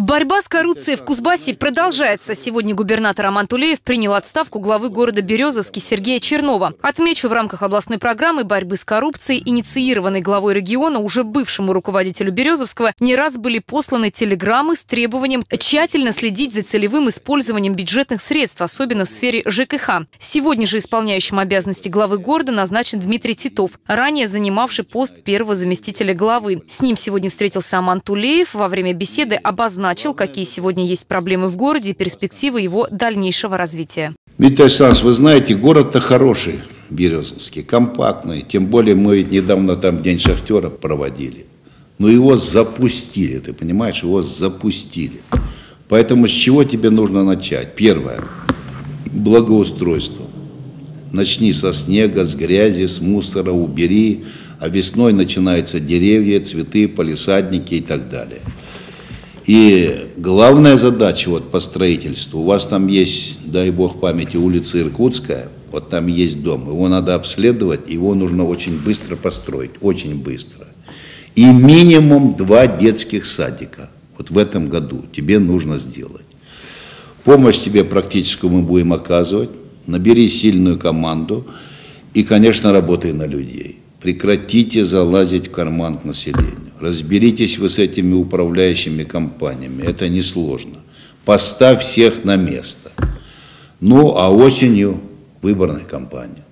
Борьба с коррупцией в Кузбассе продолжается. Сегодня губернатор Роман Тулеев принял отставку главы города Березовский Сергея Чернова. Отмечу, в рамках областной программы борьбы с коррупцией, инициированной главой региона, уже бывшему руководителю Березовского, не раз были посланы телеграммы с требованием тщательно следить за целевым использованием бюджетных средств, особенно в сфере ЖКХ. Сегодня же исполняющим обязанности главы города назначен Дмитрий Титов, ранее занимавший пост первого заместителя главы. С ним сегодня встретился Аман Тулеев. Во время беседы обозначил обозначил, какие сегодня есть проблемы в городе и перспективы его дальнейшего развития. Виктор Александрович, вы знаете, город-то хороший, Березовский, компактный. Тем более мы ведь недавно там День шахтера проводили. Но его запустили, ты понимаешь, его запустили. Поэтому с чего тебе нужно начать? Первое. Благоустройство. Начни со снега, с грязи, с мусора, убери. А весной начинаются деревья, цветы, полисадники и так далее. И главная задача вот по строительству, у вас там есть, дай бог памяти, улица Иркутская, вот там есть дом, его надо обследовать, его нужно очень быстро построить, очень быстро. И минимум два детских садика вот в этом году тебе нужно сделать. Помощь тебе практическую мы будем оказывать, набери сильную команду и, конечно, работай на людей. Прекратите залазить в карман к населению. Разберитесь вы с этими управляющими компаниями. Это несложно. Поставь всех на место. Ну, а осенью выборная кампания.